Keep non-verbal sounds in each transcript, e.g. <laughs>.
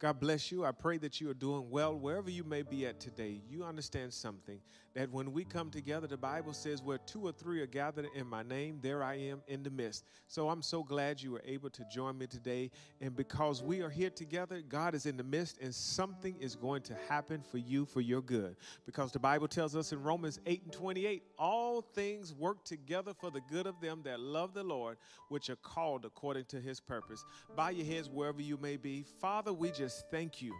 God bless you. I pray that you are doing well wherever you may be at today. You understand something that when we come together, the Bible says, Where two or three are gathered in my name, there I am in the midst. So I'm so glad you were able to join me today. And because we are here together, God is in the midst, and something is going to happen for you for your good. Because the Bible tells us in Romans 8 and 28, all things work together for the good of them that love the Lord, which are called according to his purpose. Bow your heads wherever you may be. Father, we just thank you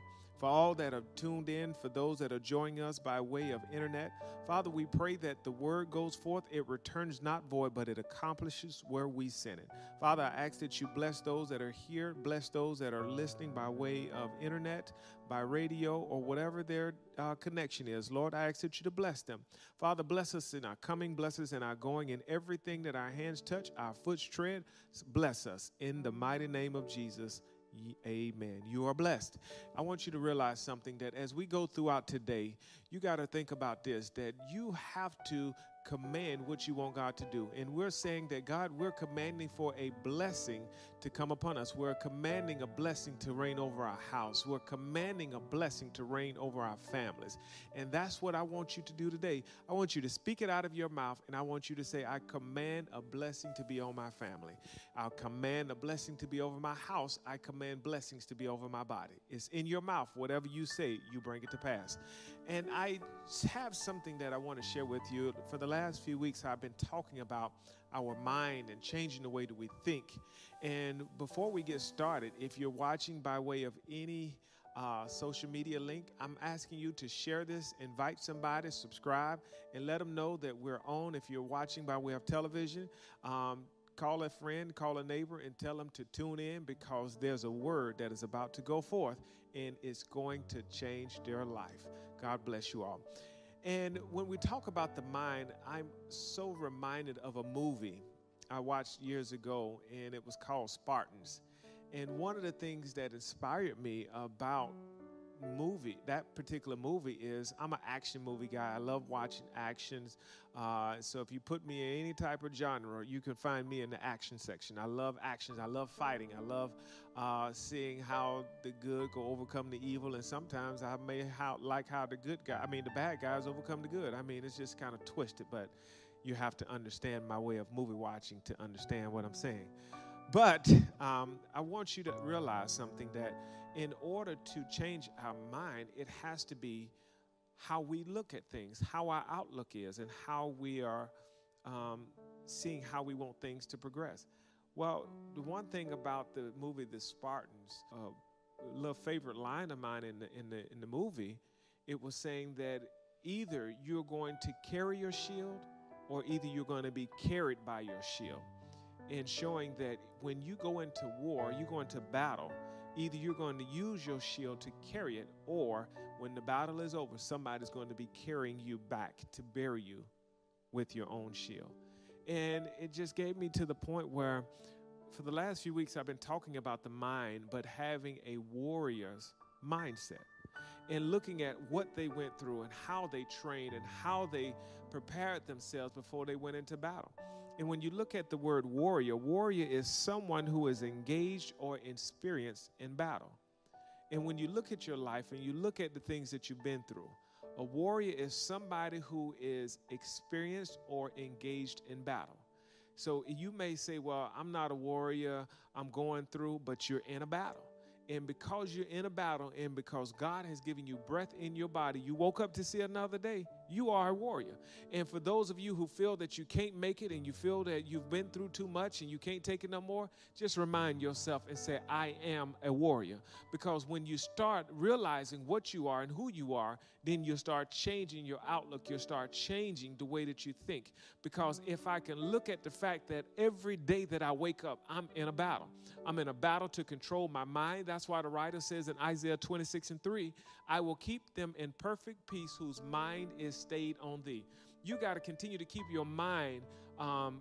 for all that are tuned in, for those that are joining us by way of internet. Father, we pray that the word goes forth, it returns not void, but it accomplishes where we sent it. Father, I ask that you bless those that are here, bless those that are listening by way of internet, by radio, or whatever their uh, connection is. Lord, I ask that you to bless them. Father, bless us in our coming, bless us in our going, in everything that our hands touch, our foot tread. Bless us in the mighty name of Jesus. Amen. You are blessed. I want you to realize something that as we go throughout today, you got to think about this that you have to command what you want God to do. And we're saying that God, we're commanding for a blessing to come upon us. We're commanding a blessing to reign over our house. We're commanding a blessing to reign over our families. And that's what I want you to do today. I want you to speak it out of your mouth and I want you to say, I command a blessing to be on my family. I'll command a blessing to be over my house. I command blessings to be over my body. It's in your mouth. Whatever you say, you bring it to pass. And I have something that I want to share with you. For the last few weeks, I've been talking about our mind and changing the way that we think. And before we get started, if you're watching by way of any uh, social media link, I'm asking you to share this, invite somebody, subscribe, and let them know that we're on. If you're watching by way of television, um, call a friend, call a neighbor, and tell them to tune in because there's a word that is about to go forth and it's going to change their life. God bless you all. And when we talk about the mind, I'm so reminded of a movie I watched years ago, and it was called Spartans. And one of the things that inspired me about movie, that particular movie, is I'm an action movie guy. I love watching actions. Uh, so if you put me in any type of genre, you can find me in the action section. I love actions. I love fighting. I love uh, seeing how the good go overcome the evil, and sometimes I may how, like how the good guy, I mean the bad guys overcome the good. I mean it's just kind of twisted, but you have to understand my way of movie watching to understand what I'm saying. But um, I want you to realize something that in order to change our mind, it has to be how we look at things, how our outlook is, and how we are um, seeing how we want things to progress. Well, the one thing about the movie The Spartans, uh, a little favorite line of mine in the, in the in the movie, it was saying that either you're going to carry your shield or either you're going to be carried by your shield. And showing that when you go into war, you go into battle, either you're going to use your shield to carry it, or when the battle is over, somebody's going to be carrying you back to bury you with your own shield. And it just gave me to the point where, for the last few weeks, I've been talking about the mind, but having a warrior's mindset and looking at what they went through and how they trained and how they prepared themselves before they went into battle. And when you look at the word warrior, warrior is someone who is engaged or experienced in battle. And when you look at your life and you look at the things that you've been through, a warrior is somebody who is experienced or engaged in battle. So you may say, Well, I'm not a warrior, I'm going through, but you're in a battle. And because you're in a battle and because God has given you breath in your body, you woke up to see another day, you are a warrior. And for those of you who feel that you can't make it and you feel that you've been through too much and you can't take it no more, just remind yourself and say, I am a warrior. Because when you start realizing what you are and who you are, then you'll start changing your outlook. You'll start changing the way that you think. Because if I can look at the fact that every day that I wake up, I'm in a battle. I'm in a battle to control my mind. That's why the writer says in Isaiah 26 and 3, I will keep them in perfect peace whose mind is stayed on thee. You got to continue to keep your mind um,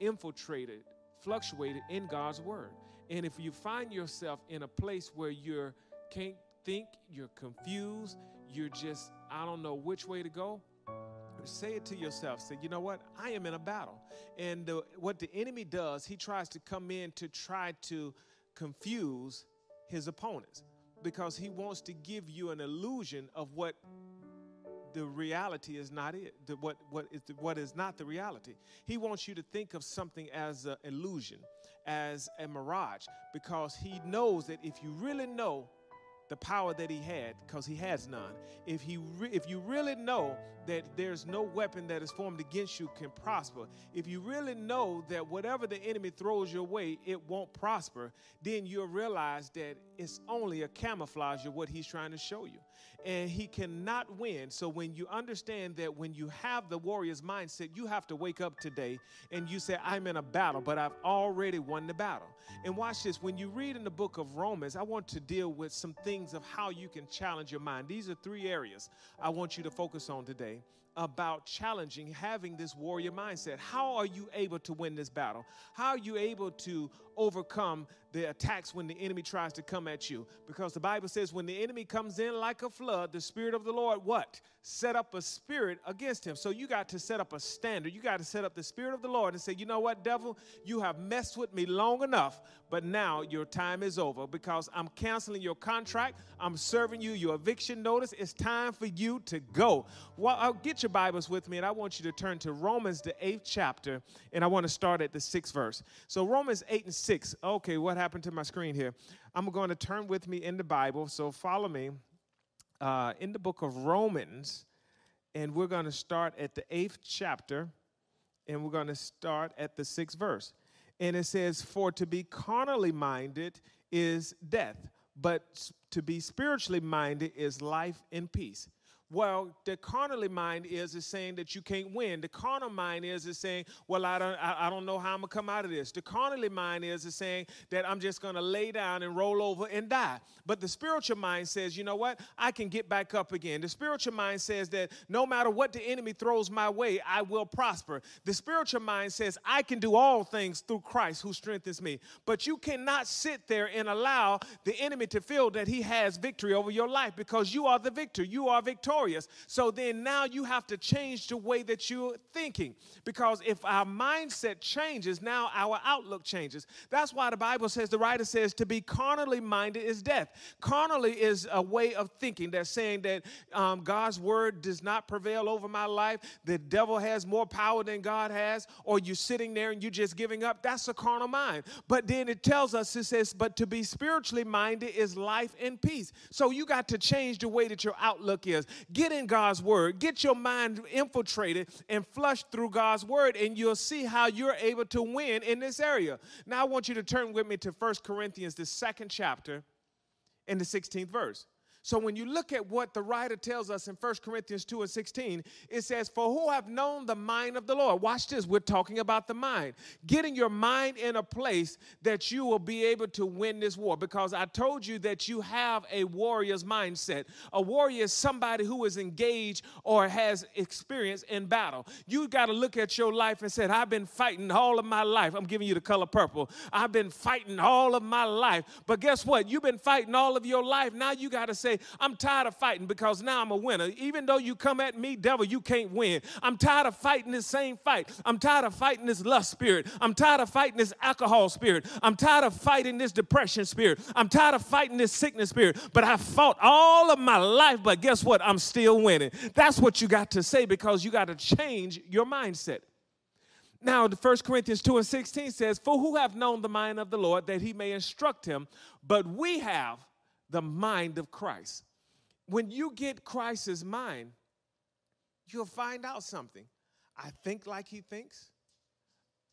infiltrated, fluctuated in God's word. And if you find yourself in a place where you can't think, you're confused, you're just, I don't know which way to go, say it to yourself. Say, you know what? I am in a battle. And the, what the enemy does, he tries to come in to try to confuse his opponents. because he wants to give you an illusion of what the reality is not it. The, what, what, is the, what is not the reality. He wants you to think of something as an illusion, as a mirage, because he knows that if you really know the power that he had because he has none if he re- if you really know that there's no weapon that is formed against you can prosper if you really know that whatever the enemy throws your way it won't prosper then you'll realize that it's only a camouflage of what he's trying to show you and he cannot win. So when you understand that when you have the warrior's mindset, you have to wake up today and you say, I'm in a battle, but I've already won the battle. And watch this when you read in the book of Romans, I want to deal with some things of how you can challenge your mind. These are three areas I want you to focus on today about challenging having this warrior mindset. How are you able to win this battle? How are you able to overcome the attacks when the enemy tries to come at you? Because the Bible says when the enemy comes in like a flood, the spirit of the Lord what? Set up a spirit against him. So you got to set up a standard. You got to set up the spirit of the Lord and say, "You know what, devil? You have messed with me long enough, but now your time is over because I'm canceling your contract. I'm serving you your eviction notice. It's time for you to go." Well, I'll get your Bibles with me, and I want you to turn to Romans, the eighth chapter, and I want to start at the sixth verse. So, Romans 8 and 6. Okay, what happened to my screen here? I'm going to turn with me in the Bible, so follow me uh, in the book of Romans, and we're going to start at the eighth chapter, and we're going to start at the sixth verse. And it says, For to be carnally minded is death, but to be spiritually minded is life and peace. Well, the carnally mind is is saying that you can't win. The carnal mind is is saying, well, I don't I, I don't know how I'm gonna come out of this. The carnally mind is is saying that I'm just gonna lay down and roll over and die. But the spiritual mind says, you know what? I can get back up again. The spiritual mind says that no matter what the enemy throws my way, I will prosper. The spiritual mind says, I can do all things through Christ who strengthens me. But you cannot sit there and allow the enemy to feel that he has victory over your life because you are the victor. You are victorious victorious. So then now you have to change the way that you're thinking. Because if our mindset changes, now our outlook changes. That's why the Bible says, the writer says, to be carnally minded is death. Carnally is a way of thinking that's saying that um, God's word does not prevail over my life, the devil has more power than God has, or you're sitting there and you're just giving up. That's a carnal mind. But then it tells us, it says, but to be spiritually minded is life and peace. So you got to change the way that your outlook is. Get in God's word. Get your mind infiltrated and flushed through God's word, and you'll see how you're able to win in this area. Now, I want you to turn with me to First Corinthians, the second chapter, in the 16th verse. So when you look at what the writer tells us in 1 Corinthians 2 and 16, it says, For who have known the mind of the Lord? Watch this, we're talking about the mind. Getting your mind in a place that you will be able to win this war. Because I told you that you have a warrior's mindset. A warrior is somebody who is engaged or has experience in battle. You got to look at your life and say, I've been fighting all of my life. I'm giving you the color purple. I've been fighting all of my life. But guess what? You've been fighting all of your life. Now you got to say, I'm tired of fighting because now I'm a winner. Even though you come at me, devil, you can't win. I'm tired of fighting this same fight. I'm tired of fighting this lust spirit. I'm tired of fighting this alcohol spirit. I'm tired of fighting this depression spirit. I'm tired of fighting this sickness spirit. But I fought all of my life, but guess what? I'm still winning. That's what you got to say because you got to change your mindset. Now, the 1 Corinthians 2 and 16 says, For who have known the mind of the Lord that he may instruct him? But we have the mind of Christ. When you get Christ's mind, you'll find out something. I think like he thinks.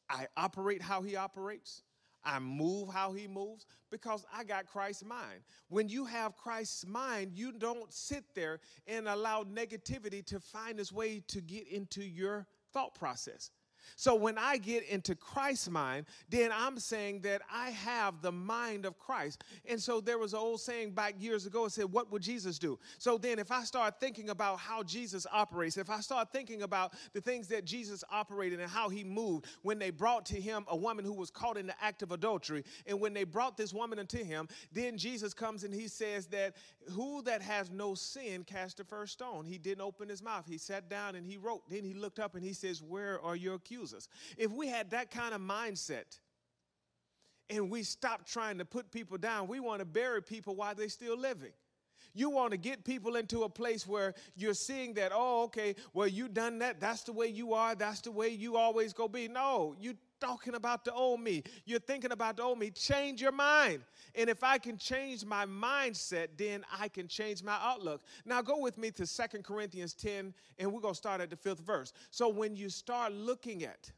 I operate how he operates. I move how he moves because I got Christ's mind. When you have Christ's mind, you don't sit there and allow negativity to find its way to get into your thought process. So when I get into Christ's mind, then I'm saying that I have the mind of Christ. And so there was an old saying back years ago, it said, What would Jesus do? So then if I start thinking about how Jesus operates, if I start thinking about the things that Jesus operated and how he moved, when they brought to him a woman who was caught in the act of adultery, and when they brought this woman unto him, then Jesus comes and he says that who that has no sin cast the first stone. He didn't open his mouth. He sat down and he wrote. Then he looked up and he says, Where are your accusers? If we had that kind of mindset, and we stop trying to put people down. We want to bury people while they're still living. You want to get people into a place where you're seeing that, oh, okay, well, you done that. That's the way you are. That's the way you always go be. No, you talking about the old me. You're thinking about the old me. Change your mind. And if I can change my mindset, then I can change my outlook. Now go with me to Second Corinthians 10, and we're going to start at the fifth verse. So when you start looking at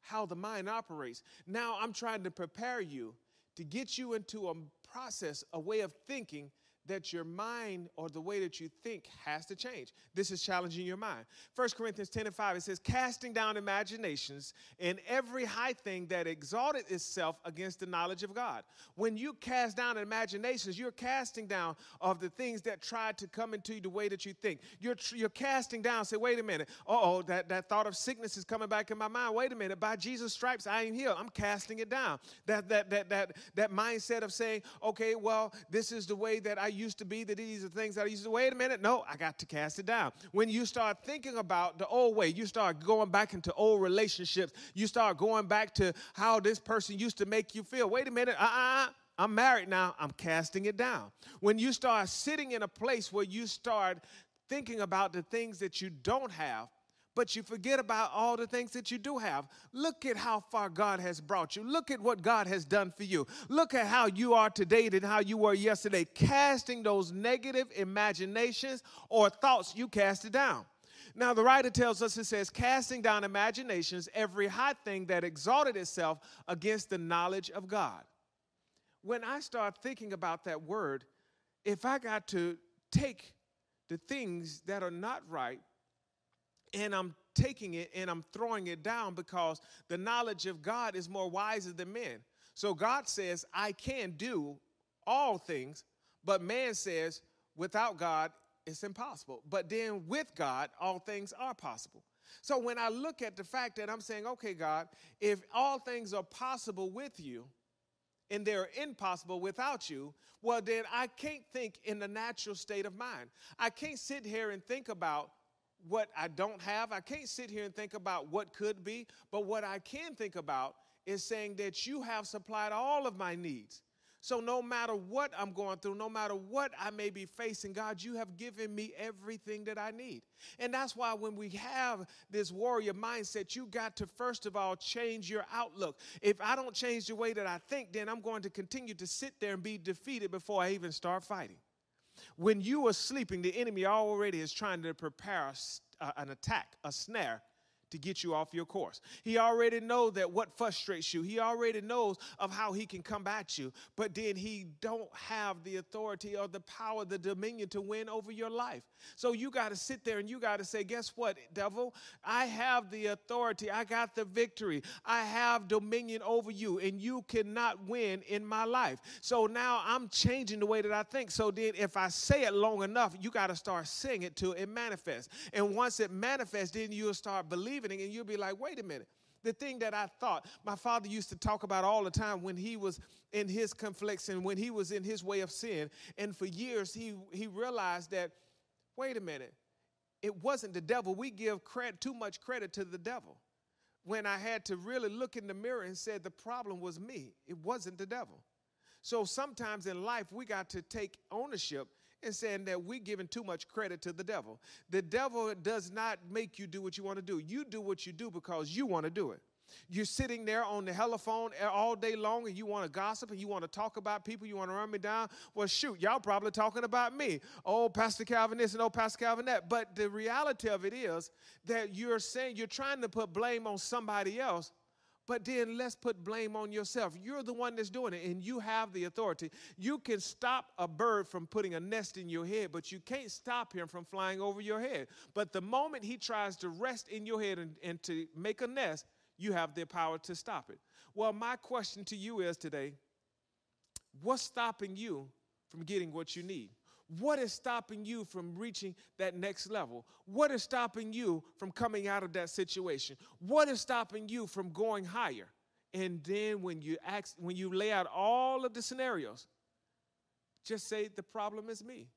how the mind operates, now I'm trying to prepare you to get you into a process, a way of thinking that your mind or the way that you think has to change. This is challenging your mind. 1 Corinthians 10 and 5, it says, casting down imaginations and every high thing that exalted itself against the knowledge of God. When you cast down imaginations, you're casting down of the things that try to come into you the way that you think. You're, you're casting down, say, wait a minute, oh, that, that thought of sickness is coming back in my mind. Wait a minute, by Jesus' stripes, I am healed. I'm casting it down. That, that, that, that, that mindset of saying, okay, well, this is the way that I used to be, that these are things that I used to, wait a minute, no, I got to cast it down. When you start thinking about the old way, you start going back into old relationships, you start going back to how this person used to make you feel. Wait a minute, uh uh-uh, uh, I'm married now, I'm casting it down. When you start sitting in a place where you start thinking about the things that you don't have, but you forget about all the things that you do have. Look at how far God has brought you. Look at what God has done for you. Look at how you are today and how you were yesterday. Casting those negative imaginations or thoughts, you cast it down. Now, the writer tells us it says, casting down imaginations, every high thing that exalted itself against the knowledge of God. When I start thinking about that word, if I got to take the things that are not right and I'm taking it and I'm throwing it down because the knowledge of God is more wiser than men. So God says, I can do all things, but man says, without God, it's impossible. But then with God, all things are possible. So when I look at the fact that I'm saying, okay, God, if all things are possible with you, and they're impossible without you, well, then I can't think in the natural state of mind. I can't sit here and think about what I don't have. I can't sit here and think about what could be, but what I can think about is saying that you have supplied all of my needs. So no matter what I'm going through, no matter what I may be facing, God, you have given me everything that I need. And that's why when we have this warrior mindset, you got to first of all change your outlook. If I don't change the way that I think, then I'm going to continue to sit there and be defeated before I even start fighting. When you are sleeping, the enemy already is trying to prepare a, an attack, a snare to get you off your course. He already knows that what frustrates you. He already knows of how he can come at you, but then he don't have the authority or the power, the dominion to win over your life. So you got to sit there and you got to say, guess what, devil? I have the authority. I got the victory. I have dominion over you, and you cannot win in my life. So now I'm changing the way that I think. So then if I say it long enough, you got to start saying it till it manifests. And once it manifests, then you'll start believing and you'll be like, wait a minute. The thing that I thought my father used to talk about all the time when he was in his conflicts and when he was in his way of sin. And for years, he, he realized that, wait a minute, it wasn't the devil. We give credit, too much credit to the devil. When I had to really look in the mirror and said the problem was me, it wasn't the devil. So sometimes in life, we got to take ownership and saying that we're giving too much credit to the devil. The devil does not make you do what you want to do. You do what you do because you want to do it. You're sitting there on the telephone all day long and you want to gossip and you want to talk about people, you want to run me down. Well, shoot, y'all probably talking about me. Oh, Pastor Calvin this and oh, Pastor Calvin that. But the reality of it is that you're saying you're trying to put blame on somebody else but then let's put blame on yourself. You're the one that's doing it, and you have the authority. You can stop a bird from putting a nest in your head, but you can't stop him from flying over your head. But the moment he tries to rest in your head and, and to make a nest, you have the power to stop it. Well, my question to you is today what's stopping you from getting what you need? What is stopping you from reaching that next level? What is stopping you from coming out of that situation? What is stopping you from going higher? And then when you ask, when you lay out all of the scenarios, just say the problem is me.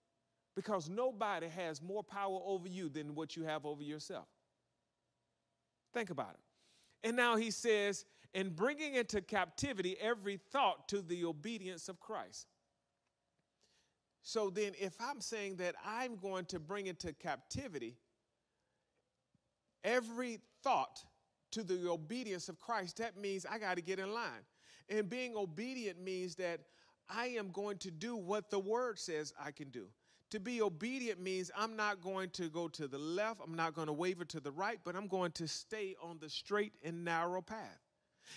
Because nobody has more power over you than what you have over yourself. Think about it. And now he says, and bringing into captivity every thought to the obedience of Christ. So then, if I'm saying that I'm going to bring into captivity every thought to the obedience of Christ, that means I got to get in line. And being obedient means that I am going to do what the word says I can do. To be obedient means I'm not going to go to the left, I'm not going to waver to the right, but I'm going to stay on the straight and narrow path.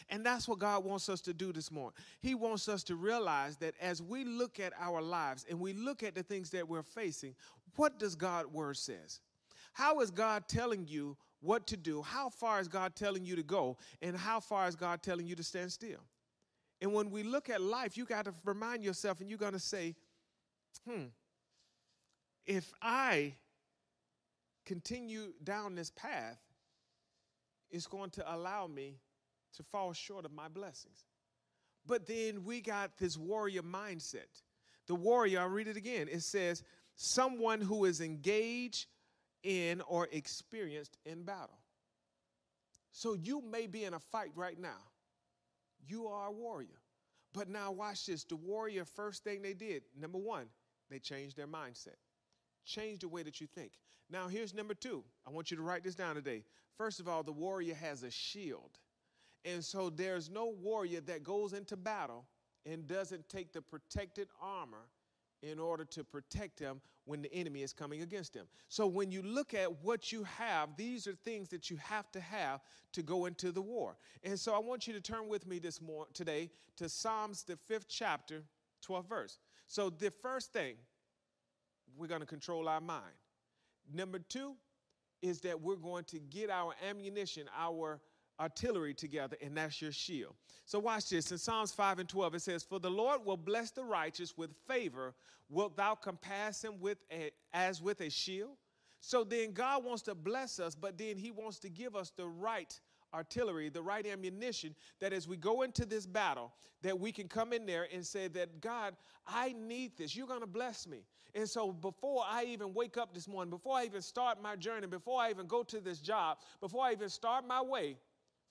And that's what God wants us to do this morning. He wants us to realize that as we look at our lives and we look at the things that we're facing, what does God's word says? How is God telling you what to do? How far is God telling you to go? And how far is God telling you to stand still? And when we look at life, you got to remind yourself and you're going to say, hmm, if I continue down this path, it's going to allow me to fall short of my blessings. But then we got this warrior mindset. The warrior, I'll read it again. It says, someone who is engaged in or experienced in battle. So you may be in a fight right now. You are a warrior. But now watch this. The warrior, first thing they did, number one, they changed their mindset. Change the way that you think. Now, here's number two. I want you to write this down today. First of all, the warrior has a shield. And so there's no warrior that goes into battle and doesn't take the protected armor in order to protect him when the enemy is coming against him. So when you look at what you have, these are things that you have to have to go into the war. And so I want you to turn with me this morning today to Psalms the 5th chapter, 12th verse. So the first thing we're going to control our mind. Number two is that we're going to get our ammunition, our artillery together, and that's your shield. So watch this. In Psalms 5 and 12, it says, For the Lord will bless the righteous with favor. Wilt thou compass him with a, as with a shield? So then God wants to bless us, but then he wants to give us the right artillery, the right ammunition, that as we go into this battle, that we can come in there and say that, God, I need this. You're going to bless me. And so before I even wake up this morning, before I even start my journey, before I even go to this job, before I even start my way,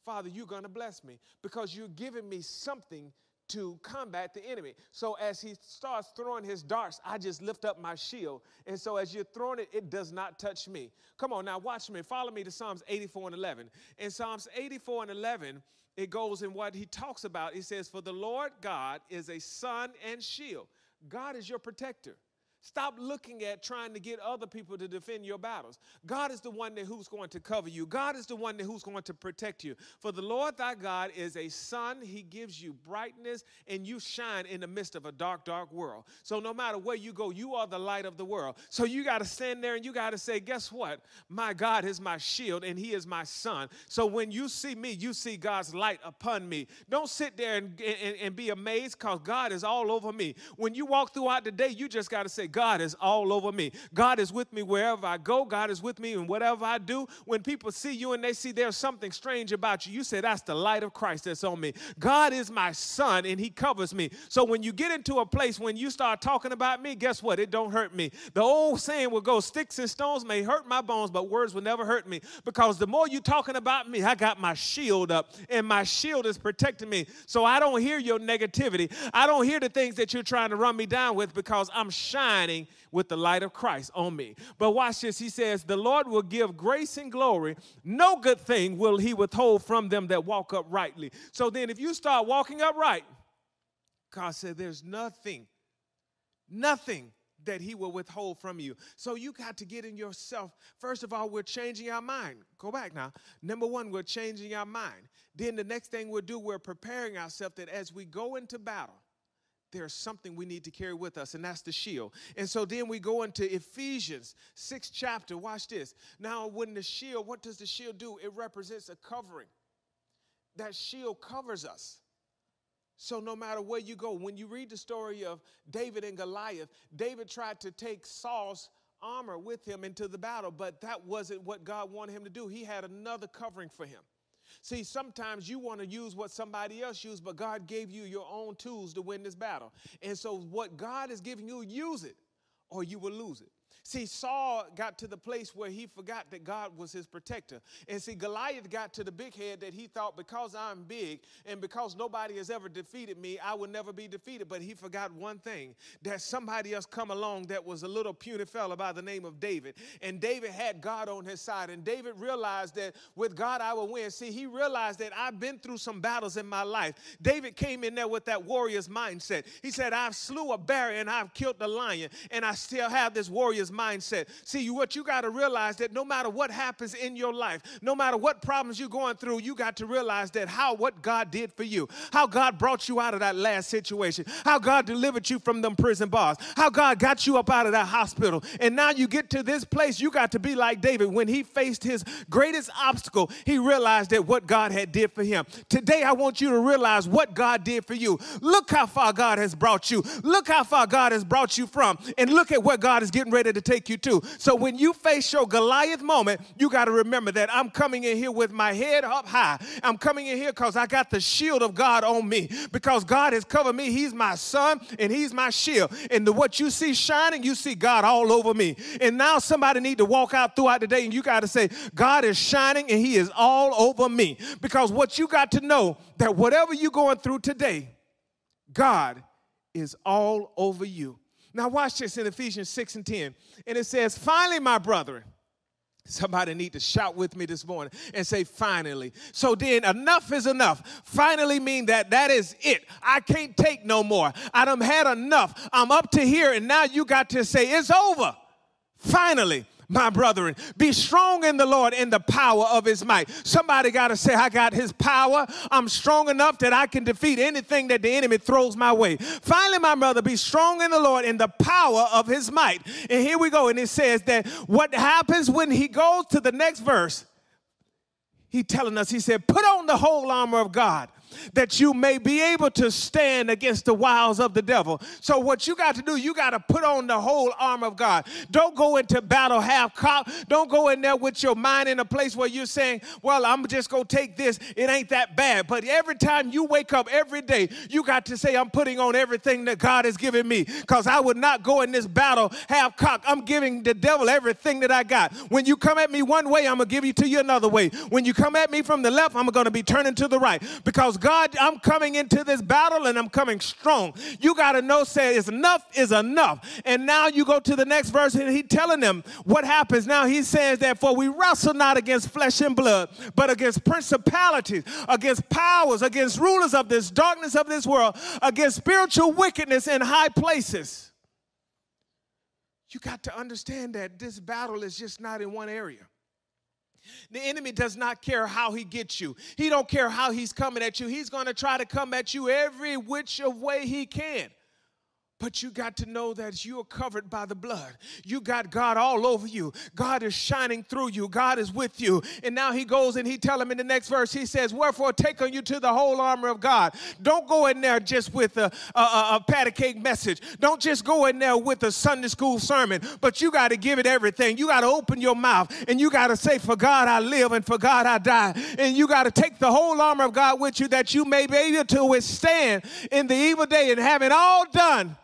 Father, you're going to bless me because you're giving me something to combat the enemy. So as he starts throwing his darts, I just lift up my shield. And so as you're throwing it, it does not touch me. Come on, now watch me. Follow me to Psalms 84 and 11. In Psalms 84 and 11, it goes in what he talks about. He says, For the Lord God is a sun and shield. God is your protector. Stop looking at trying to get other people to defend your battles. God is the one that who's going to cover you. God is the one that who's going to protect you. For the Lord thy God is a sun. He gives you brightness and you shine in the midst of a dark, dark world. So no matter where you go, you are the light of the world. So you got to stand there and you got to say, guess what? My God is my shield and he is my sun. So when you see me, you see God's light upon me. Don't sit there and, and, and be amazed because God is all over me. When you walk throughout the day, you just got to say, God is all over me. God is with me wherever I go. God is with me in whatever I do. When people see you and they see there's something strange about you, you say, That's the light of Christ that's on me. God is my sun and he covers me. So when you get into a place when you start talking about me, guess what? It don't hurt me. The old saying will go, Sticks and stones may hurt my bones, but words will never hurt me. Because the more you talking about me, I got my shield up and my shield is protecting me. So I don't hear your negativity. I don't hear the things that you're trying to run me down with because I'm shining shining with the light of Christ on me. But watch this. He says, The Lord will give grace and glory. No good thing will he withhold from them that walk uprightly. So then, if you start walking upright, God said, There's nothing, nothing that he will withhold from you. So you got to get in yourself. First of all, we're changing our mind. Go back now. Number one, we're changing our mind. Then the next thing we'll do, we're preparing ourselves that as we go into battle, there's something we need to carry with us, and that's the shield. And so then we go into Ephesians 6 chapter. Watch this. Now, when the shield, what does the shield do? It represents a covering. That shield covers us. So no matter where you go, when you read the story of David and Goliath, David tried to take Saul's armor with him into the battle, but that wasn't what God wanted him to do. He had another covering for him. See, sometimes you want to use what somebody else used, but God gave you your own tools to win this battle. And so, what God is giving you, use it or you will lose it. See, Saul got to the place where he forgot that God was his protector. And see, Goliath got to the big head that he thought because I'm big and because nobody has ever defeated me, I will never be defeated. But he forgot one thing that somebody else come along that was a little puny fella by the name of David. And David had God on his side. And David realized that with God I will win. See, he realized that I've been through some battles in my life. David came in there with that warrior's mindset. He said, I've slew a bear and I've killed the lion, and I still have this warrior's mindset. See, you what you got to realize that no matter what happens in your life, no matter what problems you're going through, you got to realize that how what God did for you, how God brought you out of that last situation, how God delivered you from them prison bars, how God got you up out of that hospital. And now you get to this place, you got to be like David. When he faced his greatest obstacle, he realized that what God had did for him. Today, I want you to realize what God did for you. Look how far God has brought you. Look how far God has brought you from. And look at what God is getting ready to take you to. So when you face your Goliath moment, you got to remember that I'm coming in here with my head up high. I'm coming in here because I got the shield of God on me because God has covered me. He's my sun and he's my shield. And the, what you see shining, you see God all over me. And now somebody need to walk out throughout the day and you got to say, God is shining and he is all over me. Because what you got to know that whatever you're going through today, God is all over you. Now, watch this in Ephesians 6 and 10. And it says, Finally, my brethren, Somebody need to shout with me this morning and say finally. So then enough is enough. Finally mean that that is it. I can't take no more. I done had enough. I'm up to here and now you got to say it's over. Finally my brethren. Be strong in the Lord in the power of his might. Somebody got to say, I got his power. I'm strong enough that I can defeat anything that the enemy throws my way. Finally, my brother, be strong in the Lord in the power of his might. And here we go. And it says that what happens when he goes to the next verse, he telling us, he said, put on the whole armor of God that you may be able to stand against the wiles of the devil. So, what you got to do, you got to put on the whole arm of God. Don't go into battle half cocked. Don't go in there with your mind in a place where you're saying, Well, I'm just going to take this. It ain't that bad. But every time you wake up every day, you got to say, I'm putting on everything that God has given me because I would not go in this battle half cocked. I'm giving the devil everything that I got. When you come at me one way, I'm going to give you to you another way. When you come at me from the left, I'm going to be turning to the right because God, I'm coming into this battle and I'm coming strong. You got to know, say, it's enough is enough. And now you go to the next verse and he telling them what happens. Now he says that for we wrestle not against flesh and blood, but against principalities, against powers, against rulers of this darkness of this world, against spiritual wickedness in high places. You got to understand that this battle is just not in one area. The enemy does not care how he gets you. He don't care how he's coming at you. He's going to try to come at you every which of way he can. But you got to know that you're covered by the blood. You got God all over you. God is shining through you. God is with you. And now he goes and he tell him in the next verse, he says, Wherefore take on you to the whole armor of God. Don't go in there just with a, a, a patty cake message. Don't just go in there with a Sunday school sermon, but you got to give it everything. You got to open your mouth and you got to say, For God I live and for God I die. And you got to take the whole armor of God with you that you may be able to withstand in the evil day and have it all done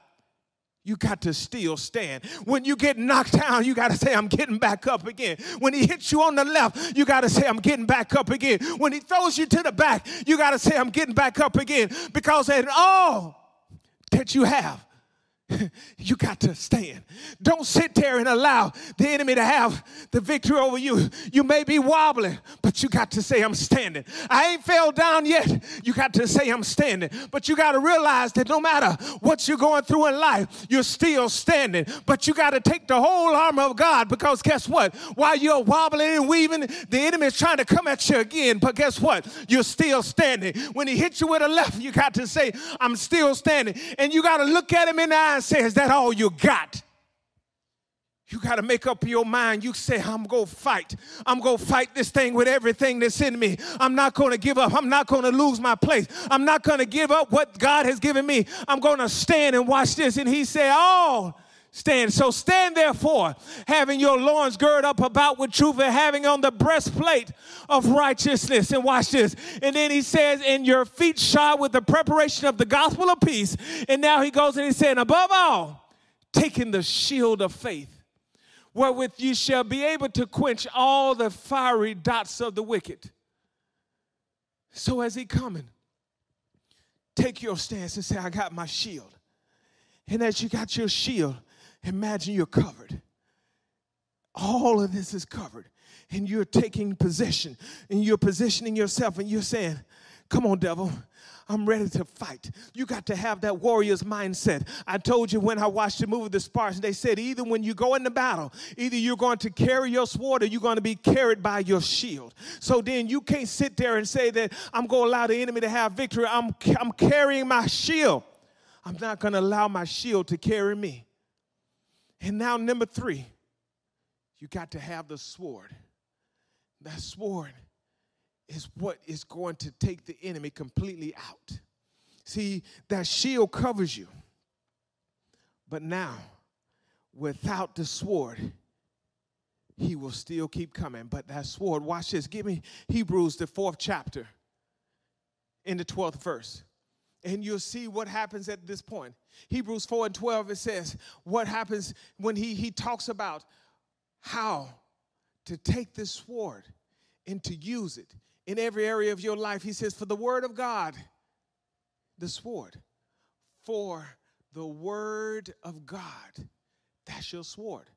you got to still stand. When you get knocked down, you got to say, I'm getting back up again. When he hits you on the left, you got to say, I'm getting back up again. When he throws you to the back, you got to say, I'm getting back up again. Because in all that you have, <laughs> you got to stand. Don't sit there and allow the enemy to have the victory over you. You may be wobbling, but you got to say, I'm standing. I ain't fell down yet. You got to say, I'm standing. But you got to realize that no matter what you're going through in life, you're still standing. But you got to take the whole armor of God because guess what? While you're wobbling and weaving, the enemy is trying to come at you again. But guess what? You're still standing. When he hits you with a left, you got to say, I'm still standing. And you got to look at him in the eye and say, Is that all you got? You got to make up your mind. You say, I'm going to fight. I'm going to fight this thing with everything that's in me. I'm not going to give up. I'm not going to lose my place. I'm not going to give up what God has given me. I'm going to stand and watch this. And he said, Oh, stand. So stand therefore, having your loins girded up about with truth and having on the breastplate of righteousness. And watch this. And then he says, and your feet shod with the preparation of the gospel of peace. And now he goes and he's saying, above all, taking the shield of faith wherewith you shall be able to quench all the fiery dots of the wicked. So as he coming, take your stance and say, I got my shield. And as you got your shield, imagine you're covered. All of this is covered. And you're taking possession and you're positioning yourself and you're saying, Come on, devil. I'm ready to fight. You got to have that warrior's mindset. I told you when I watched the movie The Spartans, they said either when you go into battle, either you're going to carry your sword or you're going to be carried by your shield. So then you can't sit there and say that I'm going to allow the enemy to have victory. I'm, I'm carrying my shield. I'm not going to allow my shield to carry me. And now, number three, you got to have the sword. That sword is what is going to take the enemy completely out. See, that shield covers you. But now, without the sword, he will still keep coming. But that sword, watch this. Give me Hebrews, the fourth chapter, in the 12th verse. And you'll see what happens at this point. Hebrews 4 and 12, it says, what happens when he, he talks about how to take this sword and to use it in every area of your life. He says, For the word of God, the sword, for the word of God, that's your sword.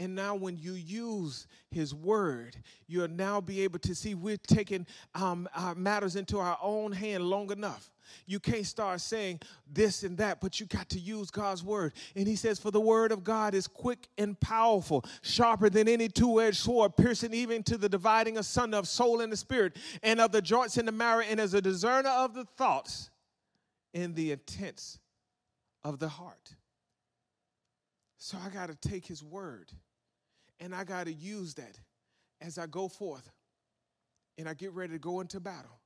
And now, when you use His Word, you'll now be able to see we're taking um, our matters into our own hand long enough. You can't start saying this and that, but you got to use God's Word. And He says, For the Word of God is quick and powerful, sharper than any two edged sword, piercing even to the dividing asunder of soul and the spirit, and of the joints and the marrow, and as a discerner of the thoughts and the intents of the heart. So I got to take His Word and I got to use that as I go forth and I get ready to go into battle.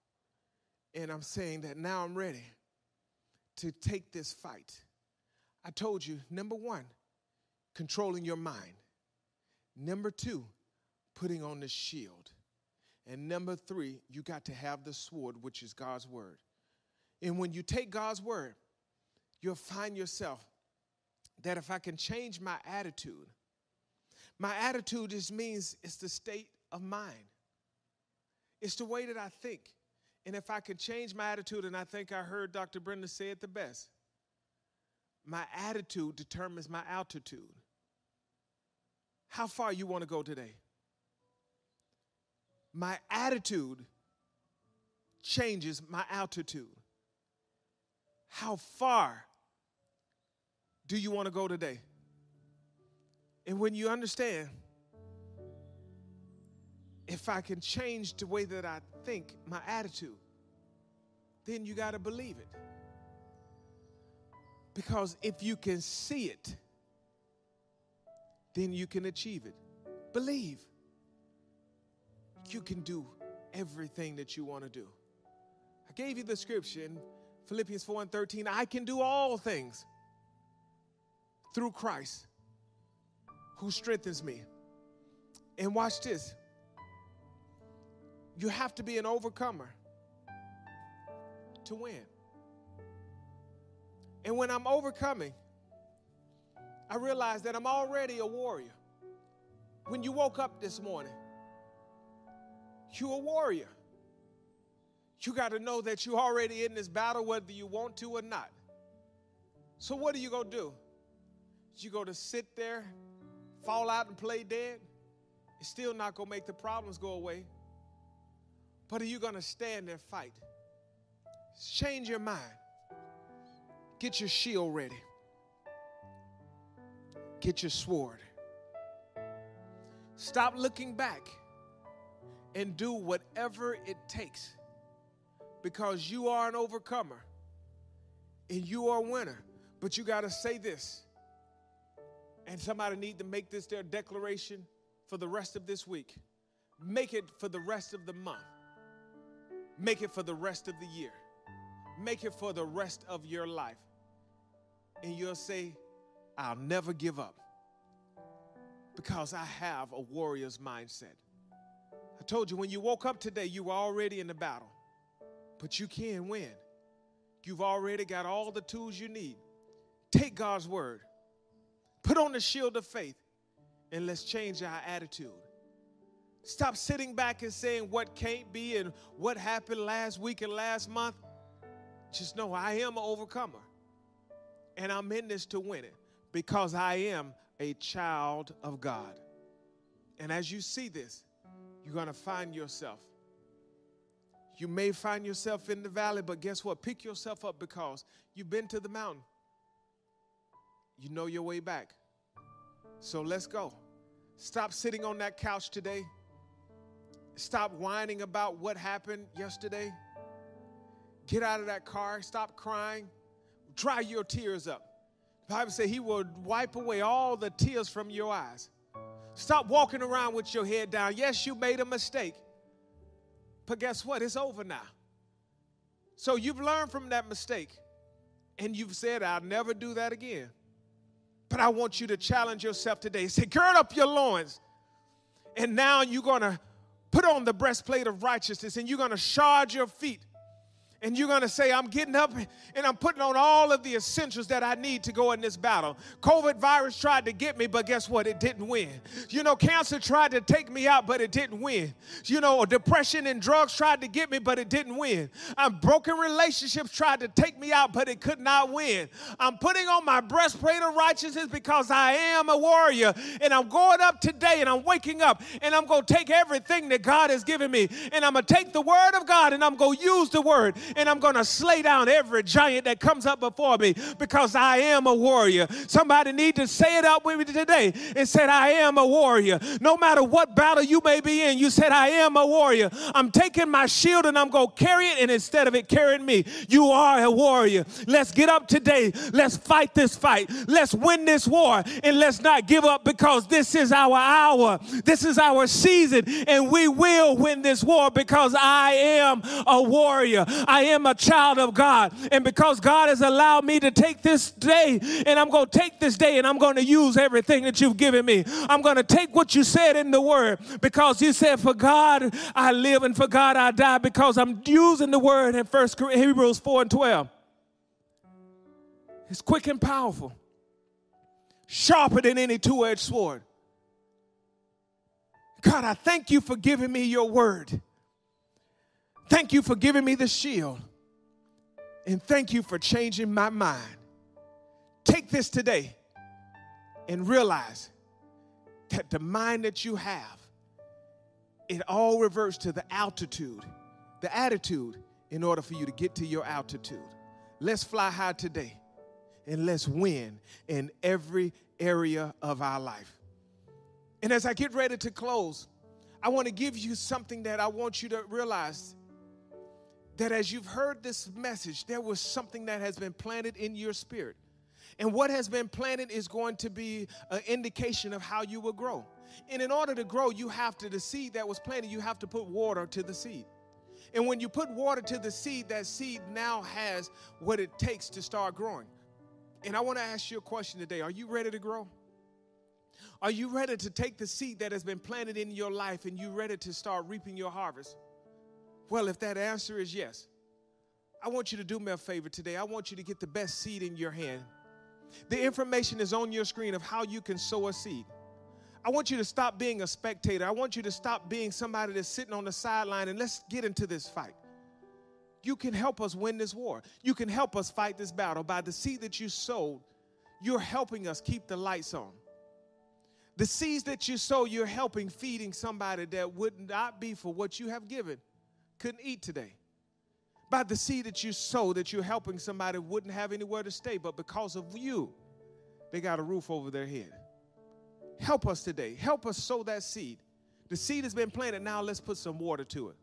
And I'm saying that now I'm ready to take this fight. I told you, number one, controlling your mind. Number two, putting on the shield. And number three, you got to have the sword, which is God's word. And when you take God's word, you'll find yourself that if I can change my attitude, my attitude just means it's the state of mind. It's the way that I think. And if I could change my attitude, and I think I heard Dr. Brenda say it the best my attitude determines my altitude. How far you want to go today? My attitude changes my altitude. How far do you want to go today? And when you understand, if I can change the way that I think, my attitude, then you got to believe it. Because if you can see it, then you can achieve it. Believe. You can do everything that you want to do. I gave you the scripture in Philippians 4 and 13. I can do all things through Christ who strengthens me. And watch this you have to be an overcomer to win. And when I'm overcoming, I realize that I'm already a warrior. When you woke up this morning, you're a warrior. You got to know that you're already in this battle, whether you want to or not. So, what are you going to do? You go to sit there fall out and play dead, it's still not going to make the problems go away. But are you going to stand and fight? Change your mind. Get your shield ready. Get your sword. Stop looking back and do whatever it takes because you are an overcomer and you are a winner. But you got to say this and somebody need to make this their declaration for the rest of this week. Make it for the rest of the month. Make it for the rest of the year. Make it for the rest of your life. And you'll say, I'll never give up because I have a warrior's mindset. I told you when you woke up today, you were already in the battle, but you can win. You've already got all the tools you need. Take God's word Put on the shield of faith and let's change our attitude. Stop sitting back and saying what can't be and what happened last week and last month. Just know I am an overcomer. And I'm in this to win it because I am a child of God. And as you see this, you're going to find yourself. You may find yourself in the valley, but guess what? Pick yourself up because you've been to the mountain. You know your way back. So let's go. Stop sitting on that couch today. Stop whining about what happened yesterday. Get out of that car. Stop crying. Dry your tears up. The Bible says he will wipe away all the tears from your eyes. Stop walking around with your head down. Yes, you made a mistake. But guess what? It's over now. So you've learned from that mistake and you've said, I'll never do that again. But I want you to challenge yourself today. Say, gird up your loins. And now you're going to put on the breastplate of righteousness and you're going to shod your feet and you're going to say, I'm getting up and I'm putting on all of the essentials that I need to go in this battle. COVID virus tried to get me, but guess what? It didn't win. You know, cancer tried to take me out, but it didn't win. You know, depression and drugs tried to get me, but it didn't win. I'm broken relationships tried to take me out, but it could not win. I'm putting on my breastplate of righteousness because I am a warrior. And I'm going up today and I'm waking up and I'm going to take everything that God has given me and I'm going to take the word of God and I'm going to use the word and I'm going to slay down every giant that comes up before me because I am a warrior. Somebody need to say it up with me today and said, I am a warrior. No matter what battle you may be in, you said, I am a warrior. I'm taking my shield and I'm going to carry it, and instead of it carrying me, you are a warrior. Let's get up today. Let's fight this fight. Let's win this war, and let's not give up because this is our hour. This is our season, and we will win this war because I am a warrior. I am a child of God. And because God has allowed me to take this day, and I'm going to take this day and I'm going to use everything that you've given me. I'm going to take what you said in the word because you said, For God I live and for God I die because I'm using the word in First Hebrews 4 and 12. It's quick and powerful, sharper than any two edged sword. God, I thank you for giving me your word. Thank you for giving me the shield. And thank you for changing my mind. Take this today and realize that the mind that you have, it all reverts to the altitude, the attitude, in order for you to get to your altitude. Let's fly high today and let's win in every area of our life. And as I get ready to close, I want to give you something that I want you to realize that as you've heard this message, there was something that has been planted in your spirit. And what has been planted is going to be an indication of how you will grow. And in order to grow, you have to, the seed that was planted, you have to put water to the seed. And when you put water to the seed, that seed now has what it takes to start growing. And I want to ask you a question today Are you ready to grow? Are you ready to take the seed that has been planted in your life and you ready to start reaping your harvest? Well, if that answer is yes, I want you to do me a favor today. I want you to get the best seed in your hand. The information is on your screen of how you can sow a seed. I want you to stop being a spectator. I want you to stop being somebody that's sitting on the sideline and let's get into this fight. You can help us win this war. You can help us fight this battle. By the seed that you sowed, you're helping us keep the lights on. The seeds that you sow, you're helping feeding somebody that would not be for what you have given couldn't eat today. By the seed that you sow, that you're helping somebody wouldn't have anywhere to stay, but because of you, they got a roof over their head. Help us today. Help us sow that seed. The seed has been planted. Now let's put some water to it.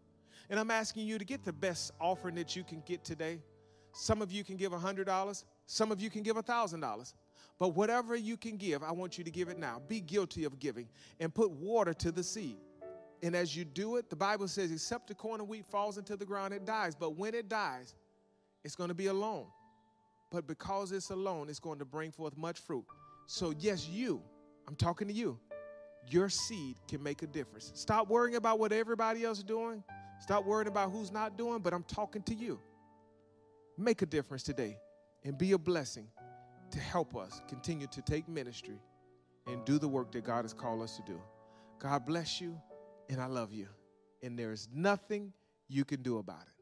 And I'm asking you to get the best offering that you can get today. Some of you can give $100, some of you can give $1,000. But whatever you can give, I want you to give it now. Be guilty of giving and put water to the seed. And as you do it, the Bible says, except the corn of wheat falls into the ground, it dies. But when it dies, it's going to be alone. But because it's alone, it's going to bring forth much fruit. So, yes, you, I'm talking to you, your seed can make a difference. Stop worrying about what everybody else is doing. Stop worrying about who's not doing, but I'm talking to you. Make a difference today and be a blessing to help us continue to take ministry and do the work that God has called us to do. God bless you, and I love you. And there is nothing you can do about it.